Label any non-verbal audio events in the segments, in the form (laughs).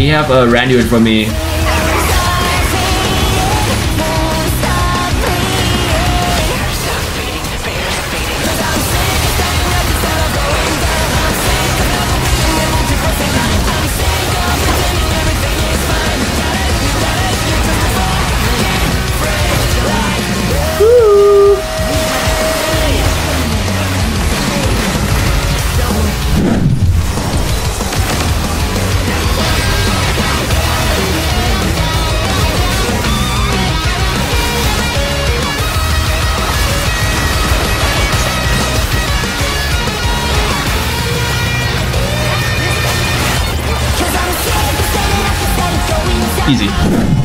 he have uh, a Randuin for me. Easy. (laughs)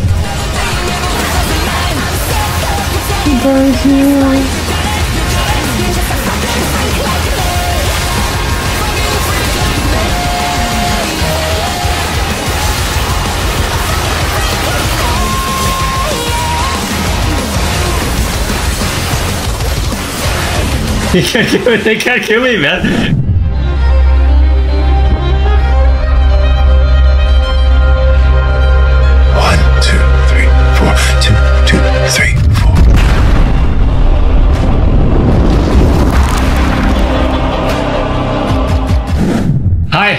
They can't kill me, man.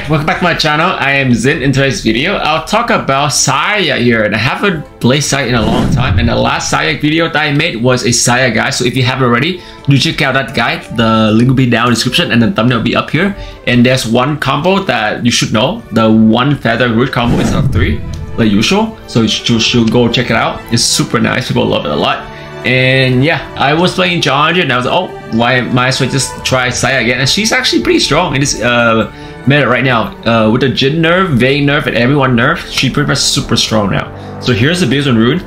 Welcome back to my channel. I am Zin. In today's video, I'll talk about Xayah here. And I haven't played Xayah in a long time. And the last Xayah video that I made was a Xayah guide. So if you haven't already, do check out that guide. The link will be down in the description and the thumbnail will be up here. And there's one combo that you should know. The one feather root combo instead of three, like usual. So you should, go check it out. It's super nice. People love it a lot. And yeah, I was playing Challenger and I was like, oh, why might as well just try Xayah again? And she's actually pretty strong in this uh, meta right now. Uh, with the Jhin nerf, Vayne nerf, and everyone nerf, she pretty much super strong now. So here's the and Rune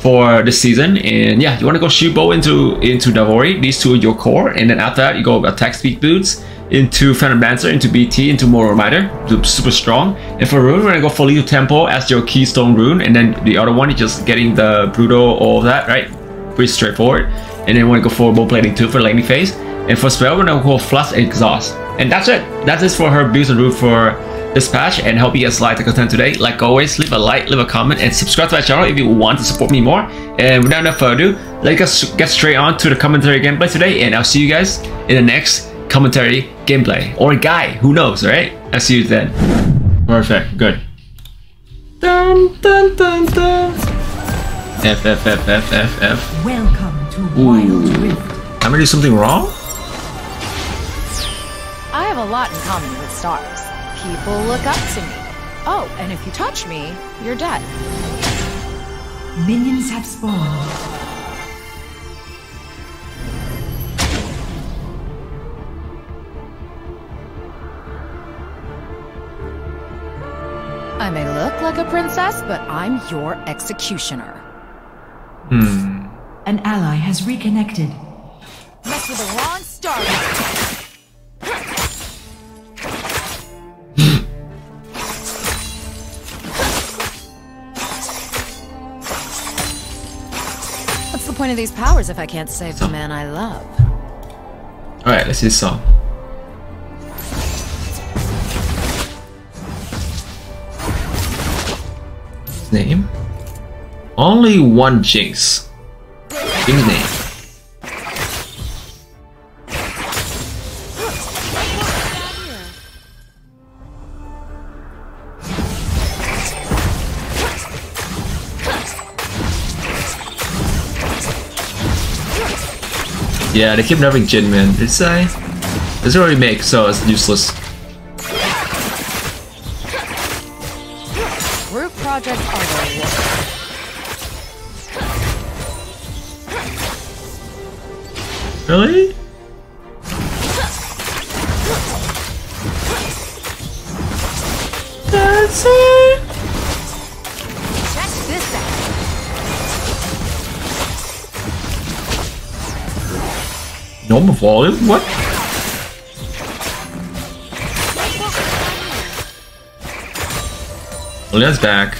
for this season. And yeah, you want to go shoot bow into into Navori. These two are your core. And then after that, you go attack speed boots into Phantom Dancer, into BT, into Mortal Reminder, super strong. And for rune, we're gonna go for Lethal Tempo as your keystone rune, and then the other one is just getting the Brutal, all of that, right? Pretty straightforward. And then we're gonna go for bone plating too for laning phase. And for spell, we're gonna go flash exhaust. And that's it. That's it for her builds and root for this patch. And hope you guys like the content today. Like always, leave a like, leave a comment, and subscribe to my channel if you want to support me more. And without no further ado, let's get get straight on to the commentary gameplay today. And I'll see you guys in the next commentary gameplay or guy. Who knows, right? I'll see you then. Perfect. Good. Dun, dun, dun, dun. F F F F F F. Welcome to Ooh. Wild Rift. Am I do something wrong? I have a lot in common with stars. People look up to me. Oh, and if you touch me, you're dead. Minions have spawned. I may look like a princess, but I'm your executioner. Hmm. An ally has reconnected. Mess with the wrong star. Point of these powers if I can't save the man I love? Alright, let's see this song. Name? Only one Jinx. His name. Yeah, they keep nerfing Jhin, man. This guy uh, doesn't already make, so it's useless. Group project. Really? wall. What? Let's back.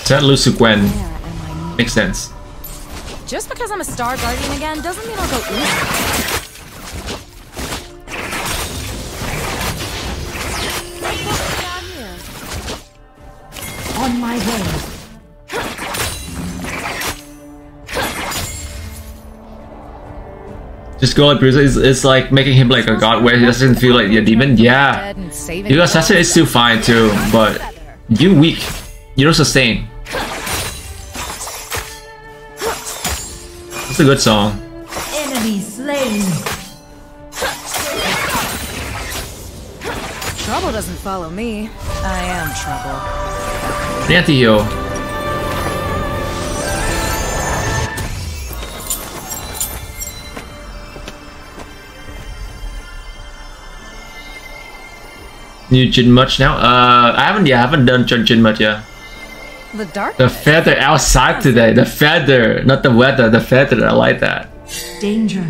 Is that Lucy Gwen? Makes sense. Just because I'm a Star Guardian again doesn't mean I'll go easy. Down here. On my way. Just go like Bruiser is, is like making him like a god where he doesn't feel like a demon. Yeah. Dead and saving Your the assassin is still fine too, but you weak. You don't sustain. It's a good song. Enemy slain. Trouble doesn't follow me. I am trouble. The anti-heal. New Jin much now? Uh, I haven't. Yeah, I haven't done Jin Jin much yet. The dark. The feather outside today. The feather, not the weather. The feather. I like that. Danger.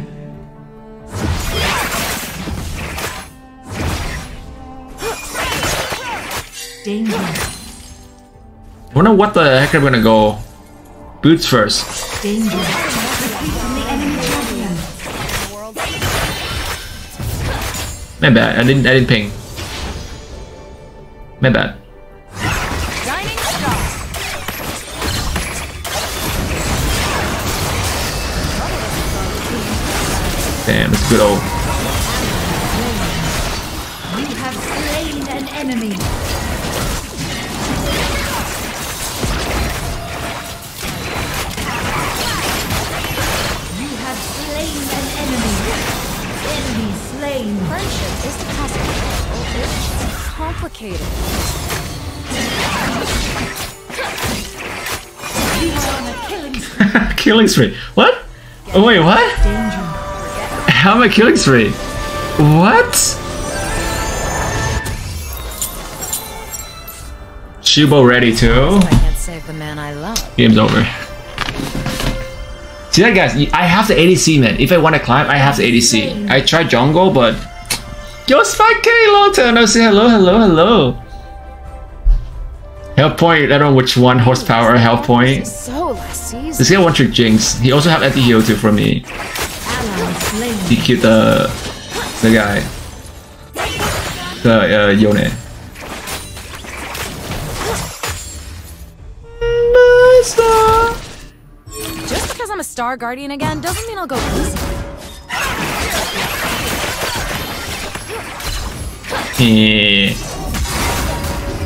Danger. I wonder what the heck I'm gonna go. Boots first. Danger. Retreat from the enemy champion. My bad. I didn't. I didn't ping. My bad. Damn, it's good old. You have slain an enemy. You have slain an enemy. Enemy slain. Friendship is the possible. It's complicated. You are on a killing (laughs) spree. killing spree. What? Oh, wait, what? How am I killing three? What? Shubo ready too. I can't save the man I love. Game's over. See that guys, I have the ADC man. If I want to climb, I have the ADC. I tried jungle, but Yo Spike K long time no say hello, hello, hello. Health point, I don't know which one horsepower or health point. So last season. This guy one trick jinx. He also have anti heal too for me. DQ the the guy. The uh, Yone. Just because I'm a Star Guardian again doesn't mean I'll go easy.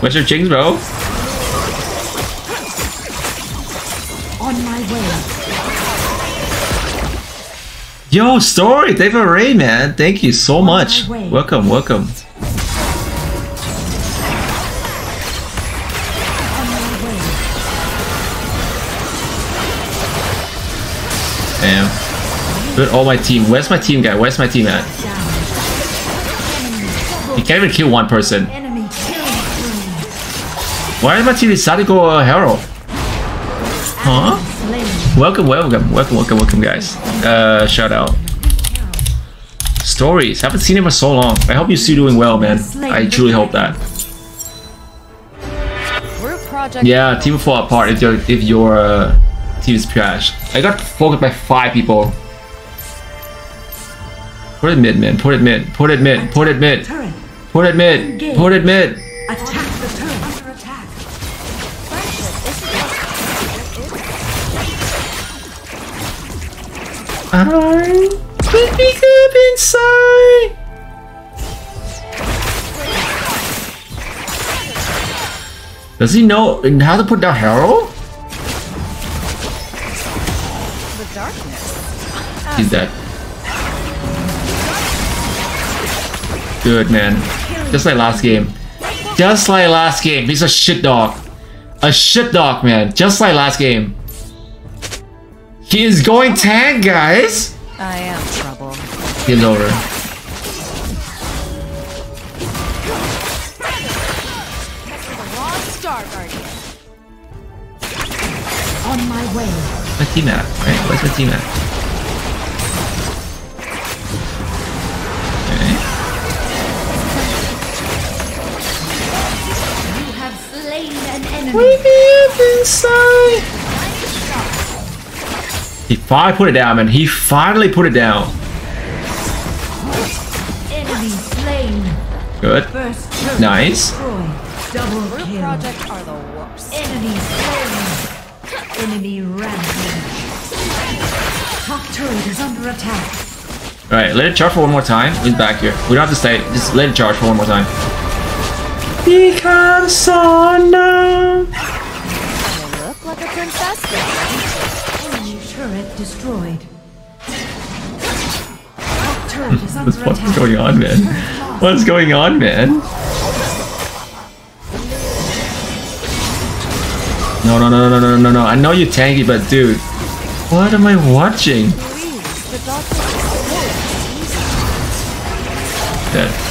What's your jinx, bro? Yo, story, David Ray, man. Thank you so much. Welcome, welcome. On my way. Damn. Good, all my team. Where's my team guy? Where's my team at? He can't even kill one person. Enemy killing spree. Why did my team decide to go uh, Herald? Huh? Welcome, welcome, welcome, welcome, welcome, guys. Uh, shout out. Stories. Haven't seen him for so long. I hope you're still doing well, man. I truly hope that. Yeah, team fall apart if your if your uh, team is trash. I got focused by five people. Put it mid, man. Put it mid. Put it mid. Put it mid. Put it mid. Put it mid. Attack the turret. Could be good inside. Does he know how to put down Herald? The darkness. He's dead. Good man. Just like last game. Just like last game. He's a shit dog. A shit dog, man. Just like last game. He is going tank, guys. I am trouble. Game's over. The wrong Star Guardian. On my way. Where's my team at? Right? Where's my team at? Okay. You have slain an enemy. Wake me up inside. He finally put it down, man. He finally put it down. Enemy slain. Good. First Nice. Double kill. projects are the worst. Enemy slain. Enemy rampage. Top turret is under attack. Alright, let it charge for one more time. He's back here. We don't have to stay. Just let it charge for one more time. Become so now. I look like a princess, but Enemy turret destroyed. Turret is What's attack. going on, man? What's going on, man? No, no, no, no, no, no, no. I know you're tanky, but dude, what am I watching? please, the doctor Dead.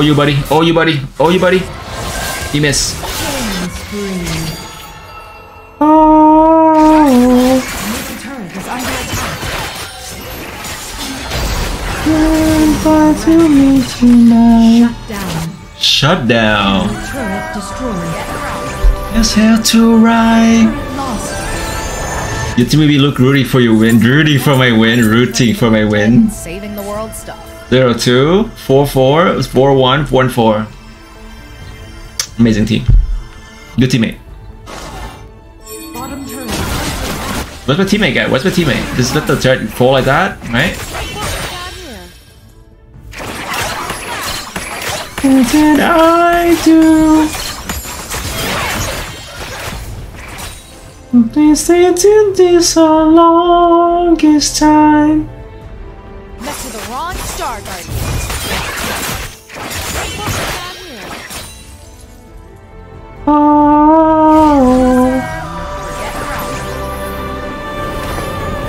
Oh, you, buddy. Oh, you, buddy. Oh, you, buddy. You miss. Oh. Middle turret is under. Shut down. Shut down. Turret destroyed. Yes, here to ride. Lost. You team maybe look rooting for your win. Rooting for my win. Rooting for my win. saving the world stuff. Zero two four four four one one four. Amazing team. Good teammate. Bottom. Where's my teammate guy? Where's my teammate? Just let the turret fall like that, right? What did I do? Please stay to this a longest time. Next to the wrong Star Guardian. Oh.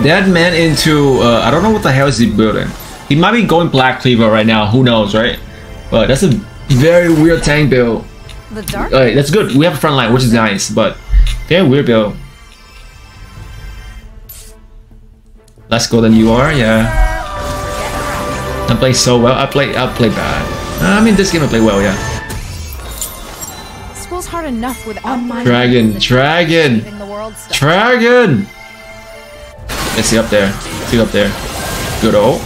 That man into uh, I don't know what the hell is he building. He might be going Black Cleaver right now. Who knows, right? But that's a very weird tank build. The dark. Alright, that's good. We have a front line, which is nice, but very weird build. Less go than you are, yeah. I play so well. I play I play bad. I mean this game I play well, yeah. School's hard enough without On my Dragon, dragon, saving the world stuff. dragon. Let's see up there. See up there. Good old.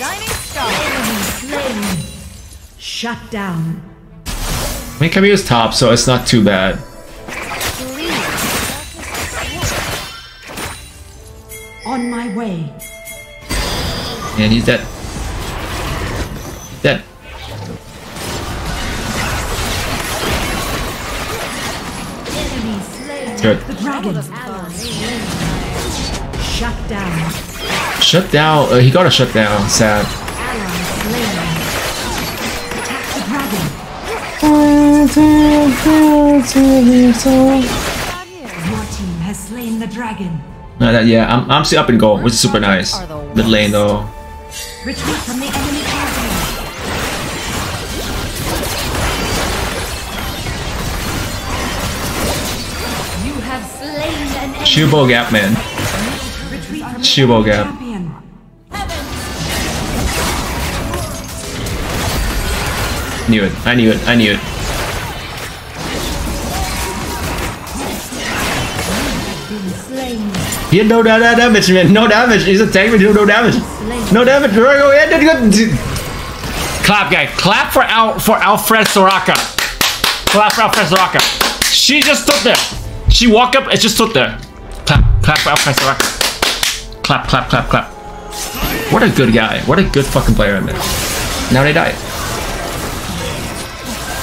Enemy slain. Shut down. I mean Camille's top, so it's not too bad. On my way. And he's dead. Dead. Good. Shut down. Shut down. Uh, he got a shut down. Sad. Attack the dragon. Your team has slain the dragon. No, that, yeah, I'm, I'm still up in goal, which is super nice. Mid lane though. Retreat from the enemy champion. You have slain an enemy. Shubo gap, man. Retreat from the Shubo gap. champion. Knew it. I knew it. I knew it. He had no da- da- damage, man. No damage. He's a tank with no damage. No damage. Right, Go ahead. Good. Clap, guy. Clap for Al for Alfred Soraka. Clap for Alfred Soraka. She just stood there. She walked up and just stood there. Clap. Clap for Alfred Soraka. Clap, clap, clap, clap. What a good guy. What a good fucking player, man. Now they die.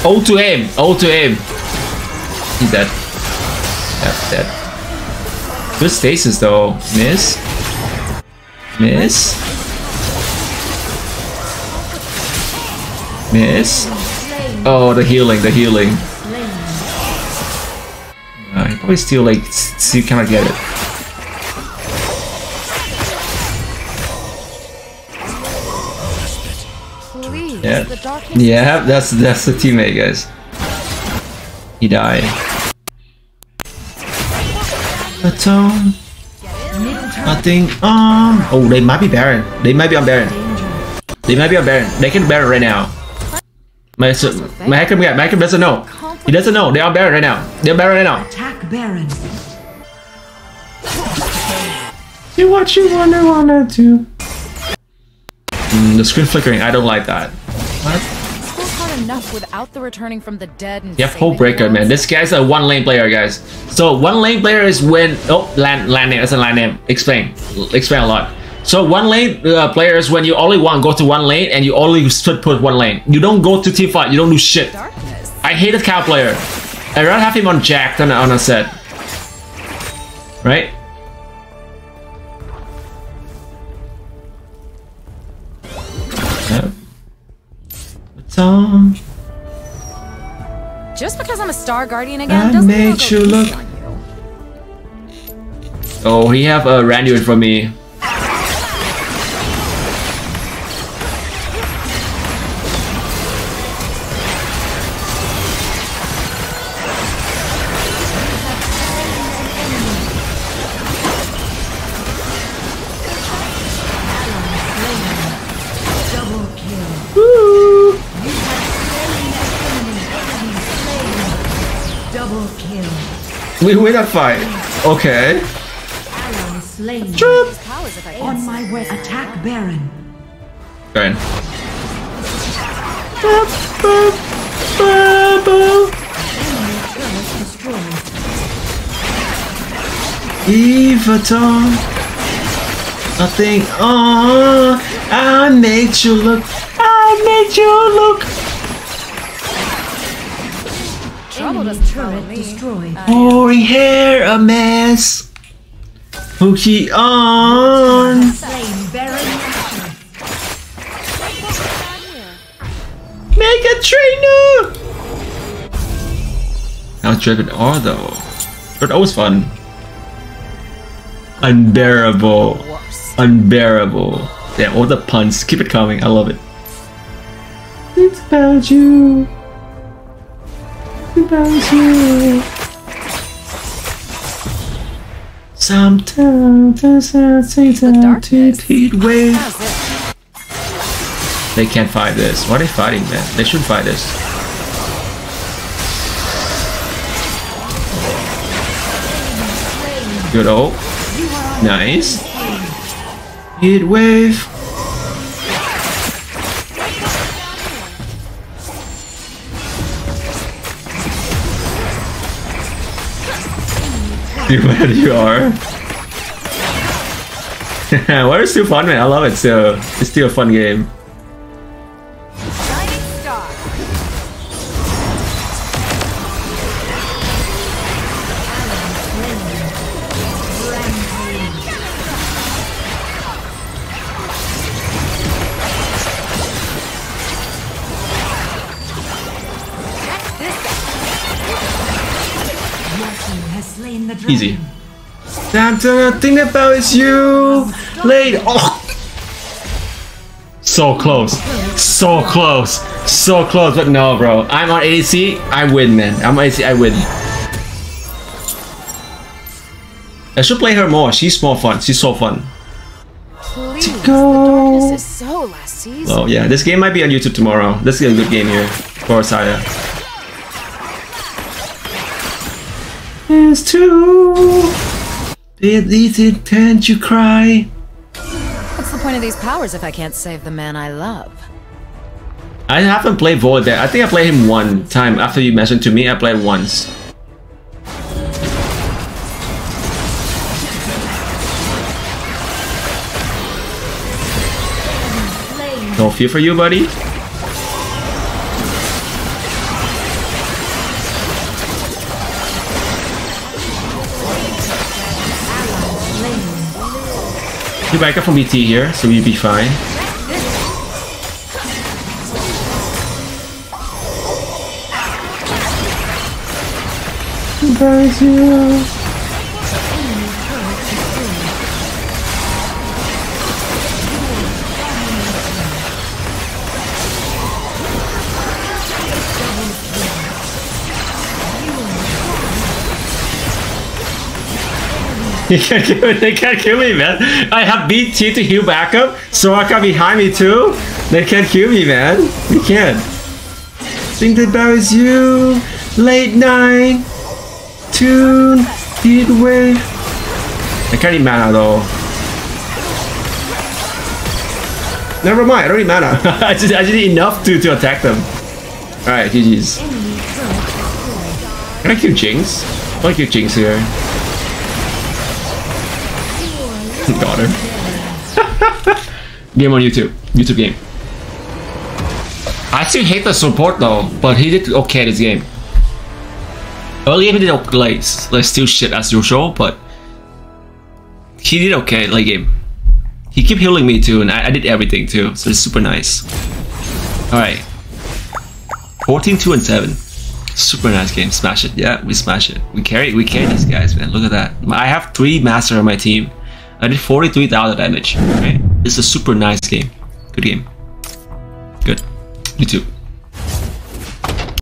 O to him. O to him. He's dead. Yep, dead. Good stasis though. Miss. Miss. Miss. Oh, the healing, the healing. Uh, he probably still like see kind of get it. Yeah. Yeah, that's that's the teammate, guys. He died. Baton. I think um oh they might be Baron. They might be on Baron. They might be on Baron. They can Baron right now. My my hacker yeah, my hacker doesn't know. He doesn't know. They're Baron right now. They're Baron right now. Attack Baron. See what you wanna wanna do. Mm, the screen flickering. I don't like that. What? Enough without the returning from the dead and Yep, Hullbreaker, man. This guy's a one lane player, guys. So one lane player is when oh land land name. That's a land name. Explain, explain a lot. So one lane uh, player is when you only want go to one lane and you only split put one lane. You don't go to team fight. You don't do shit. Darkness. I hate a cow player. I'd rather have him on Jack than on a set. Right? What's on? Just because I'm a Star Guardian again I doesn't mean I'll made go you look- on you. Oh, he have a Randuin for me. We win that fight. Okay. Trip. These powers if I On my way. Attack Baron. Baron. Evaton. I think, oh, I made you look. I made you look. Trouble Enemy doesn't follow turret me. destroyed. Uh, Pouring hair a mess. Hooky on. Slain Baron Nashor. Make a trainer. Now Driven R though. But that was fun. Unbearable. Unbearable. Yeah, all the puns. Keep it coming. I love it. It's about you. It's about you. Sometimes I say The that darkness. heat wave. They can't fight this. Why are they fighting, man? They should fight this. Good old. Nice. Heat wave. (laughs) You where you are. (laughs) What is still fun, man? I love it. So it's still a fun game. Easy. Time to think about is you. Late. Oh. So close. So close. So close. But no, bro. I'm on ADC. I win, man. I'm on ADC. I win. I should play her more. She's more fun. She's so fun. Please. go. Is so last. Oh yeah, this game might be on YouTube tomorrow. This is a good game here for Xayah. It's too. It easy, can't you cry? What's the point of these powers if I can't save the man I love? I haven't played Void I think I played him one time after you mentioned to me. I played once. No fear for you, buddy. You back up from BT here, so you'll be fine. You (laughs) can't kill me. They can't kill me, man. I have BT to heal backup. Soraka behind me too. They can't kill me, man. They can't. Think bell is you. Late night. Tune. Heat wave. I can't need mana though. Never mind. I don't need mana. (laughs) I just I just need enough to to attack them. All right, GG's. Can I kill Jinx? I want to kill Jinx here. Her. game on YouTube. YouTube game. I still hate the support though, but he did okay this game. Early game he did okay, like, like still shit as usual, but he did okay late game. He kept healing me too, and I, I did everything too, so it's super nice. Alright. 14, 2, and 7. Super nice game. Smash it. Yeah, we smash it. We carry we carry these guys, man. Look at that. I have three master on my team. I did 43,000 damage. Right? It's a super nice game. Good game. Good. YouTube.